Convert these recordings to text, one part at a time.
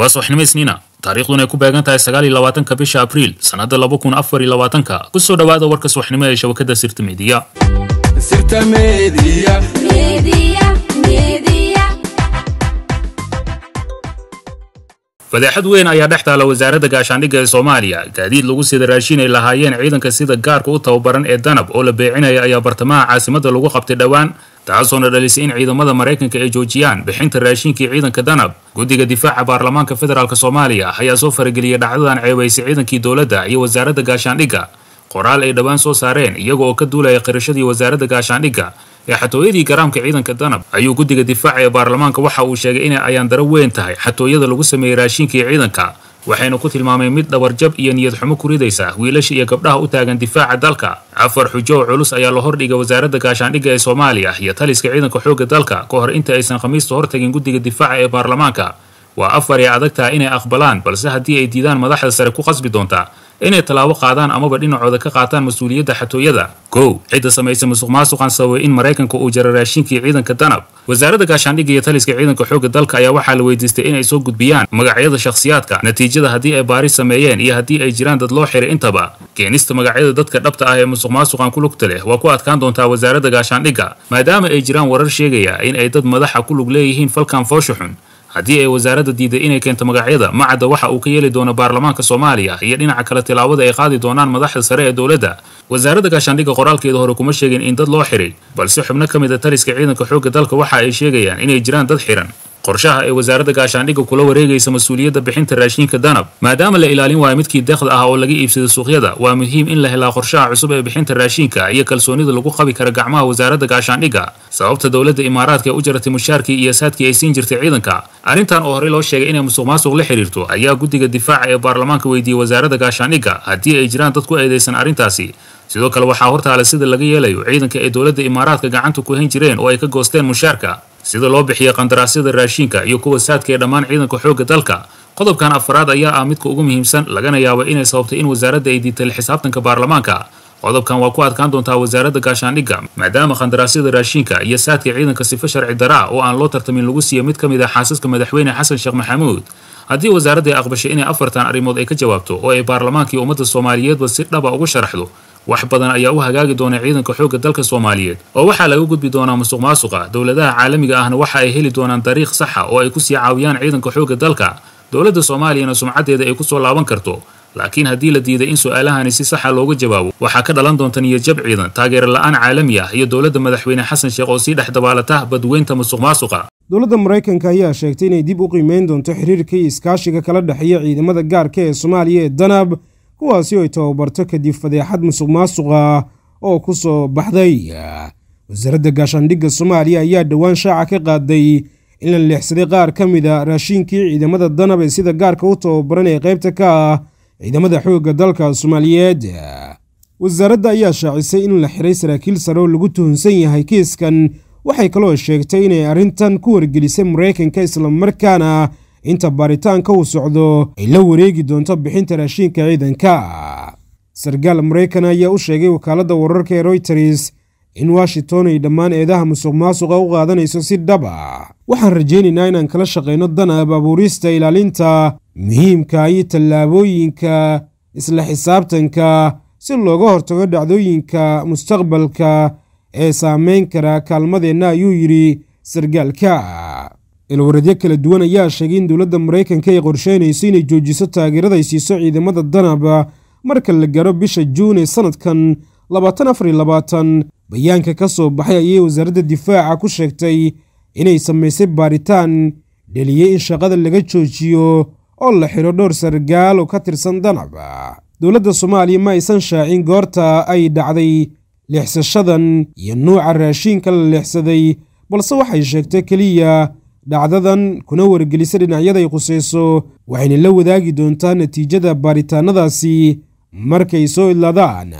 waa subaxnimo isniina taariikhduna ay ku beegan tahay sagaal iyo labaatanka bisha abriil sannadda laba kun afar iyo labaatanka ku soo dhowaada warka subaxnimo ee shabakadda sirta media fadeexad weyn ayaa dhex taala wasaaradda gaashaandhigga ee soomaaliya gaadiid lagu sida raashin ay lahaayeen ciidanka sida gaarka u tababaran ee danab oo la beecinaya ayaa bartamaha caasimadda lagu qabtay dhowaan taasoona dhalisay in ciidamada maraykanka ay joojiyaan bixinta raashinkii ciidanka danab guddiga difaaca baarlamaanka federaalk soomaaliya ayaa soo farageliyay dhacdadan ceebaysay ciidankii dowladda iyo wasaaradda gaashaandhigga qoraal ay dhowaan soo saareen iyaga oo ka duulaya qirashadii wasaaradda gaashaandhigga ee xatooyadii garaamka ciidanka danab ayuu guddiga difaaca ee baarlamaanka waxa uu sheegay inay ayaan daro weyn tahay xatooyada lagu sameeyey raashinkii ciidanka waxayna ku tilmaameen mid dhabarjab iyo niyad xumo ku ridaysa wiilasha iyo gabdhaha u taagan difaaca dalka. Afar xujo culus ayaa la hordhigay wasaaradda gaashaandhigga ee soomaaliya iyo taliska ciidanka xoogga dalka ka hor inta aysan khamiista hortagin guddiga difaaca ee baarlamaanka. Waa afar ee adag taha inay aqbalaan balse haddii ay diidaan madaxda sare ku qasbi doontaa inay tallaabo qaadaan amaba dhinacooda ka qaataan mas'uuliyadda xatooyada. Kow cidda samaysa musuq maasuqan sababay in maraykanka uu jaro raashinkii ciidanka danab. Wasaaradda gaashaandhigga iyo taliska ciidanka xoogga dalka ayaa waxaa la weydiistay inay soo gudbiyaan magacyada shakhsiyaadka natiijada haddii ay baaris sameeyeen iyo haddii ay jiraan dad loo xiray intaba. Keenista magacyada dadka dhabta ah ee musuq maasuqan ku lugta leh waa ku adkaan doontaa wasaaradda gaashaandhigga maadaama ay jiraan warar sheegaya in ay dad madaxa ku lug leeyihiin falkan foosha xun haddii ay wasaaradda diiday inay keento magacyada macadda waxa uu ka yeeli doono baarlamaanka soomaaliya iyo dhinaca kale tilaabada ay qaadi doonaan madaxda sare ee dowladda. Wasaaradda gaashaandhigga qoraalkeeda hore kuma sheegin in dad loo xiray balse xubno ka mid a taliska ciidanka xoogga dalka waxa ay sheegayaan inay jiraan dad xiran qorshaha ee wasaaradda gaashaandhigga kula wareegaysa mas'uuliyadda bixinta raashinka danab. Maadaama la ilaalin waayo midkii deeqda ah oo laga iibsada suuqyada waa muhiim in la helaa qorshaha cusub ee bixinta raashinka iyo kalsoonida lagu qabi kara gacmaha wasaaradda gaashaandhigga sababta dowladda imaaraadka ee u jaratay mushaarkii iyo saadkii ay siin jirtay ciidanka arrintan oo horey loo sheegay inay musuq maasuq la xiriirto ayaa guddiga difaaca ee baarlamaanka weydiiyey wasaaradda gaashaandhigga haddii ay jiraan dad ku eedaysan arrintaasi. Sidoo kale waxaa hortaala sida laga yeelayo ciidanka ay dowladda imaaraadka gacanta ku hayn jireen oo ay ka goosteen mushaarka sida loo bixiyay qandaraasyada raashinka iyo kuwa saadka ee dhammaan ciidanka xoogga dalka qodobkan afaraad ayaa ah midka ugu muhiimsan lagana yaabo inay sababtay in wasaaradda ay diidtay la xisaabtanka baarlamaanka. Qodobkan waa ku adkaan doontaa wasaaradda gaashaandhigga maadaama qandaraasyada raashinka iyo saadka ciidanka sifo sharci daraa oo aan loo tartamin lagu siiyo mid ka mid ah xaasaska madaxweyne xasan sheekh maxamuud. Haddii wasaaradda ay aqbashay inay afartan arrimood ay ka jawaabto oo ay baarlamaankii ummadda soomaaliyeedba si dhaba ugu sharaxdo wax badan ayaa u hagaagi doona ciidanka xoogga dalka soomaaliyeed. Oo waxaa laga gudbi doonaa musuq maasuqa dowladaha caalamiga ahna waxa ay heli doonaan dariiq saxa oo ay ku sii caawiyaan ciidanka xoogga dalka. Dowladda soomaaliyana sumcaddeeda ay ku soo laaban karto. Laakiin haddii la diiday in su'aalahani si saxa looga jawaabo waxaa ka dhalan doonta niyadjab ciidan taageero la'aan caalami ah iyo dowladda madaxweyne xasan sheekh oo sii dhex dabaalata badweynta musuq maasuqa dowladda maraykanka ayaa sheegtay inay dib u qiimeyn doonto xiriirka iyo iskaashiga kala dhexeeya ciidamada gaarka ee soomaaliya ee danab kuwaasi ay tababarto kadib fadeexad musuq maasuqa oo ku soo baxday. Wasaaradda gaashaandhigga soomaaliya ayaa dhowaan shaaca ka qaaday in la leexsaday qaar ka mid a raashinkii ciidamada danab ee sida gaarka u tababaran ee qaybta ka ah ciidamada xoogga dalka soomaaliyeed. Wasaaradda ayaa shaacisay in la xiray saraakiil sare oo lagu tuhunsan yahay kiiskan. Waxay kaloo sheegtay inay arrintan ku wargelisay maraykanka islamarkaana inta baaritaanka uu socdo ay la wareegi doonto bixinta raashiinka ciidanka. Sarkaal maraykan ayaa u sheegay wakaaladda wararka ee royters in washington ay dhammaan eedaha musuq maasuqa u qaadanayso si dhab ah. Waxaan rajaynaynaa inaan kala shaqayno danab abuurista ilaalinta muhiimka iyo tallaabooyinka isla xisaabtanka si looga hortago dhacdooyinka mustaqbalka ee saameyn kara kaalmadeenna ayuu yidhi sarkaalka ilwaradyo kala duwan ayaa sheegay in dowladda maraykanka ay qorsheynayso inay joojiso taageerada ay siiso ciidamada danab marka la garo bisha juun ee sanadkan bayaanka ka soo baxay ayay wasaaradda difaaca ku sheegtay inay samaysay baaritaan dheliyey in shaqada laga joojiyo oo la xidho dhowr sargaal oo ka tirsan danab dowladda soomaaliya ma aysan shaacin goorta ay dhacday leexsashadan iyo nuuca raashiinka la leexsaday balse waxay sheegtay keliya dhacdadan kuna wargelisa dhinacyaday khusayso waxayna la wadaagi doontaa natiijada baaritaanadaasi markay soo idlaadaan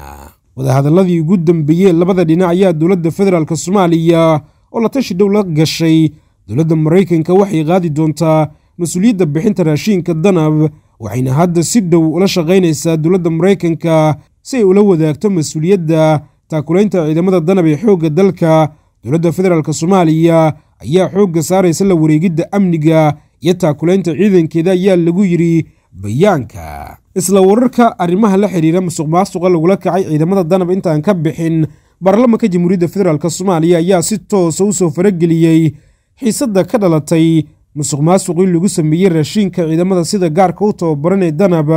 wadahadalladii ugu dambeeyey labada dhinac ayaa dowladda federaalk soomaaliya oo la tashi dhow la gashay. Dowladda maraykanka waxay qaadi doontaa mas'uuliyadda bixinta raashiinka danab waxayna hadda si dhow ula shaqaynaysaa dowladda maraykanka si ay ula wadaagto mas'uuliyadda taakulaynta ciidamada danab ee xoogga dalka. Dowladda federaalk soomaaliya ayaa xoogga saaraysa la wareegidda amniga iyo taakulaynta ciidankeeda ayaa lagu yidhi bayaanka. Isla wararka arrimaha la xiriira musuq maasuqa lagula kacay ciidamada danab intaan ka bixin baarlamanka jamhuuriyadda federaalk soomaaliya ayaa si toosa u soo farageliyey xiisadda ka dhalatay musuq maasuqii lagu sameeyey raashiinka ciidamada sida gaarka u tababaran ee danab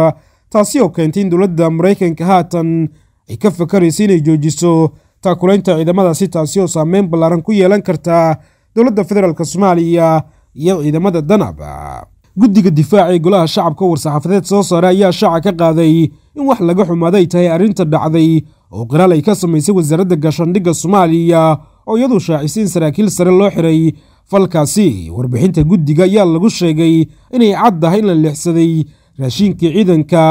taasi oo keentay in dowladda maraykanka haatan ay ka fakarayso inay joojiso taakulaynta ciidamadaasi taasi oo saameyn ballaaran ku yeelan karta dowladda federaalk soomaaliya iyo ciidamada danab guddiga difaaca ee golaha shacabka war-saxaafadeed soo saaray ayaa shaaca ka qaaday in wax laga xumaado ay tahay arrinta dhacday oo qiraal ay ka samaysay wasaaradda gaashaandhigga soomaaliya oo iyadu shaacisay in saraakiil sare loo xiray. Falkaasi warbixinta guddiga ayaa lagu sheegay inay caddahay in la leexsaday raashiinkii ciidanka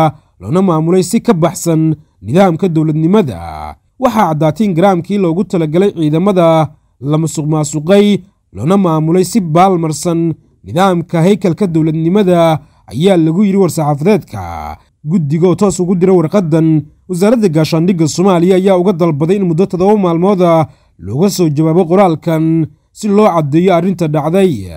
loona maamulay si ka baxsan nidaamka dowladnimada. Waxaa caddaatay in garaamkii loogu talagalay ciidamada la musuq loona maamulay si baalmarsan nidaamka haykalka dowladnimada ayaa lagu yidhi war-saxaafadeedka guddiga oo toos ugu dira warqaddan wasaaradda gaashaandhigga soomaaliya ayaa uga dalbaday in muddo toddoba maalmooda looga soo jawaabo qoraalkan si loo caddeeyo arrinta dhacday.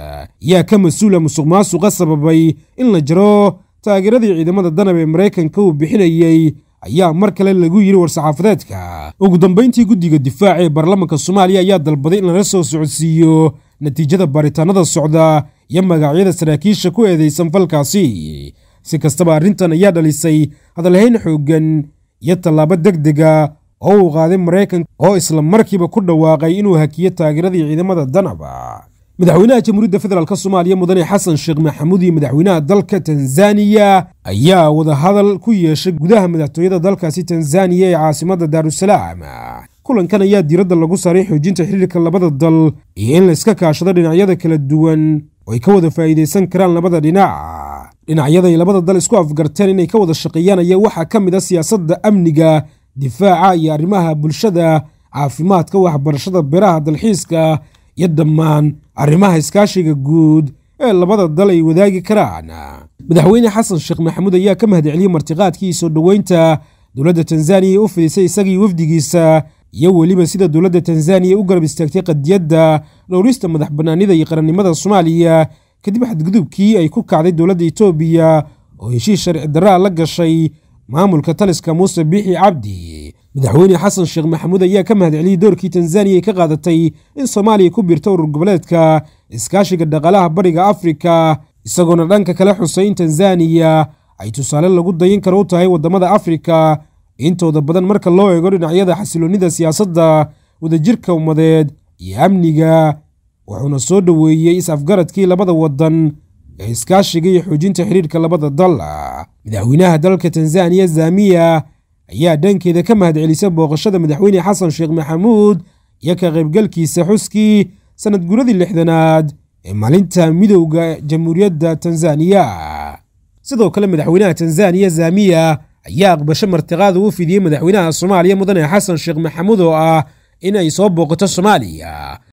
Ayaa ka mas'uula musuq maasuqa sababay in la jaro taageeradii ciidamada danab ee maraykanka uu bixinayey ayaa mar kale lagu yidhi war-saxaafadeedka ugu dambayntii guddiga difaaca ee baarlamanka soomaaliya ayaa dalbaday in lala soo socodsiiyo natiijada baaritaanada socda iyo magacyada saraakiisha ku eedeysan falkaasi. Si kastaba arrintan ayaa dhalisay hadalhayn xooggan iyo tallaabo deg dega oo uu qaaday maraykanka oo isla markiiba ku dhawaaqay inuu hakiyo taageeradii ciidamada danaba. Madaxweynaha jamhuuriyadda federaalk soomaaliya mudane xasan sheekh maxamuud iyo madaxweynaha dalka tanzaniya ayaa wadahadal ku yeeshay gudaha madaxtooyada dalkaasi tanzaniya ee caasimadda daarusalaam kulankan ayaa diiradda lagu saaray xoojinta xiriirka labada dal iyo in layska kaashado dhinacyada kala duwan oo ay ka wada faa'iidaysan karaan labada dhinac. Dhinacyada ay labada dal isku afgarteen inay ka wada shaqeeyaan ayaa waxaa ka mid a siyaasadda amniga difaaca iyo arrimaha bulshada caafimaadka waxbarashada beeraha dalxiiska iyo dhammaan arrimaha iskaashiga guud ee labada dal ay wadaagi karaan. Madaxweyne xasan sheekh maxamuud ayaa ka mahadceliyey martiqaadkii soo dhoweynta dowladda tanzaniya ee u fidisay isagii wafdigiisa iyo weliba sida dowladda tanzaniya u garab istaagtay qadiyadda dhowrista madax bannaanida iyo qarannimada soomaaliya kadib xadgudubkii ay ku kacday dowladda etoobiya oo heshiis sharci darraa la gashay maamulka taliska muuse biixi cabdi. Madaxweyne xasan sheekh maxamuud ayaa ka mahadceliyey doorkii tanzaniya ay ka qaadatay in soomaaliya ku biirto urur goboleedka iskaashiga dhaqaalaha bariga afrika isagoona dhanka kale xusay in tanzaniya ay tusaale lagu dayin karo u tahay waddamada afrika intooda badan marka loo eego dhinacyada xasiloonnida siyaasadda wadajirka ummadeed iyo amniga wuxuuna soo dhoweeyey is-afgaradkii labada waddan ee iskaashiga iyo xoojinta xiriirka labada dal madaxweynaha dalka tanzaniya zamiya ayaa dhankeeda ka mahadcelisay booqashada madaxweyne xasan sheekh maxamuud iyo ka qaybgalkiisa xuskii sanad guradii lixdanaad ee maalinta midowda jamhuuriyadda tanzaniya sidoo kale madaxweynaha tanzaniya zamiya ayaa aqbasho martiqaada u fidiyey madaxweynaha soomaaliya mudane xasan sheekh maxamuud oo ah in ay soo booqato soomaaliya